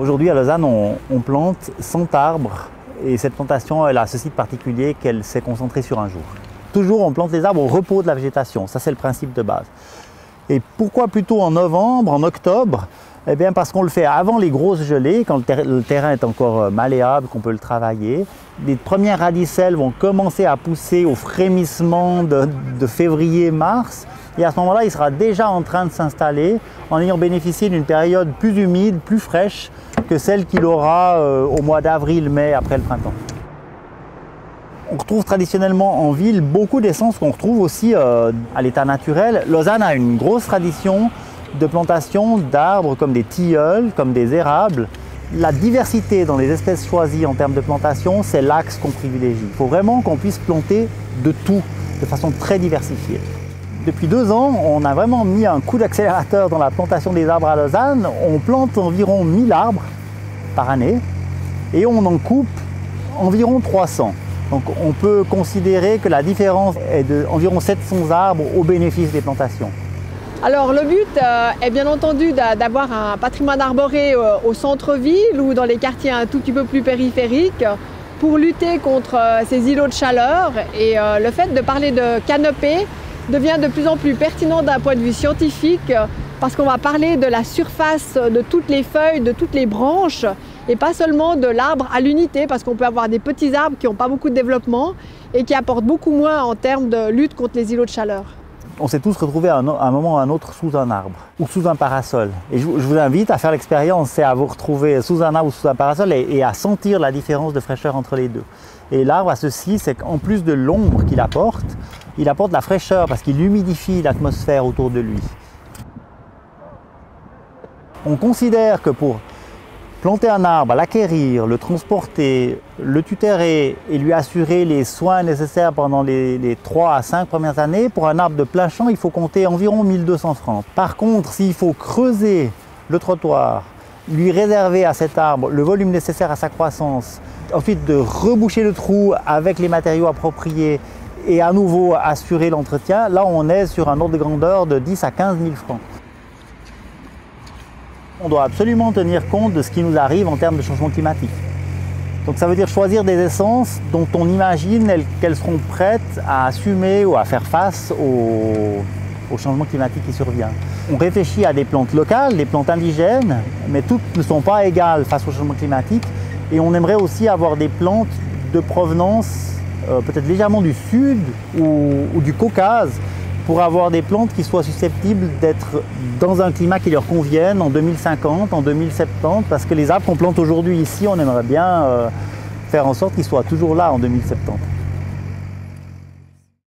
Aujourd'hui à Lausanne, on, plante 100 arbres et cette plantation a ceci de particulier qu'elle s'est concentrée sur un jour. Toujours on plante les arbres au repos de la végétation, ça c'est le principe de base. Et pourquoi plutôt en novembre, en octobre? Eh bien parce qu'on le fait avant les grosses gelées, quand le, ter le terrain est encore euh, malléable, qu'on peut le travailler. Les premières radicelles vont commencer à pousser au frémissement de, de février-mars. Et à ce moment-là, il sera déjà en train de s'installer en ayant bénéficié d'une période plus humide, plus fraîche que celle qu'il aura euh, au mois d'avril-mai après le printemps. On retrouve traditionnellement en ville beaucoup d'essences qu'on retrouve aussi euh, à l'état naturel. Lausanne a une grosse tradition de plantation d'arbres comme des tilleuls, comme des érables. La diversité dans les espèces choisies en termes de plantation, c'est l'axe qu'on privilégie. Il faut vraiment qu'on puisse planter de tout, de façon très diversifiée. Depuis deux ans, on a vraiment mis un coup d'accélérateur dans la plantation des arbres à Lausanne. On plante environ 1000 arbres par année et on en coupe environ 300. Donc on peut considérer que la différence est d'environ 700 arbres au bénéfice des plantations. Alors le but euh, est bien entendu d'avoir un patrimoine arboré euh, au centre-ville ou dans les quartiers un tout petit peu plus périphériques pour lutter contre euh, ces îlots de chaleur et le fait de parler de canopée devient de plus en plus pertinent d'un point de vue scientifique parce qu'on va parler de la surface de toutes les feuilles, de toutes les branches et pas seulement de l'arbre à l'unité parce qu'on peut avoir des petits arbres qui n'ont pas beaucoup de développement et qui apportent beaucoup moins en termes de lutte contre les îlots de chaleur. On s'est tous retrouvés à un, à moment ou à un autre sous un arbre ou sous un parasol. Et je, vous invite à faire l'expérience, c'est à vous retrouver sous un arbre ou sous un parasol et, à sentir la différence de fraîcheur entre les deux. Et l'arbre a ceci, c'est qu'en plus de l'ombre qu'il apporte, il apporte la fraîcheur parce qu'il humidifie l'atmosphère autour de lui. On considère que pour planter un arbre, l'acquérir, le transporter, le tutérer et lui assurer les soins nécessaires pendant les, les 3 à 5 premières années, pour un arbre de plein champ, il faut compter environ 1200 francs. Par contre, s'il faut creuser le trottoir, lui réserver à cet arbre le volume nécessaire à sa croissance, ensuite de reboucher le trou avec les matériaux appropriés et à nouveau assurer l'entretien, là on est sur un ordre de grandeur de 10 à 15 000 francs. On doit absolument tenir compte de ce qui nous arrive en termes de changement climatique. Donc ça veut dire choisir des essences dont on imagine qu'elles seront prêtes à assumer ou à faire face au, changement climatique qui survient. On réfléchit à des plantes locales, des plantes indigènes, mais toutes ne sont pas égales face au changement climatique. Et on aimerait aussi avoir des plantes de provenance euh, peut-être légèrement du sud ou du Caucase, pour avoir des plantes qui soient susceptibles d'être dans un climat qui leur convienne en 2050, en 2070, parce que les arbres qu'on plante aujourd'hui ici, on aimerait bien euh, faire en sorte qu'ils soient toujours là en 2070.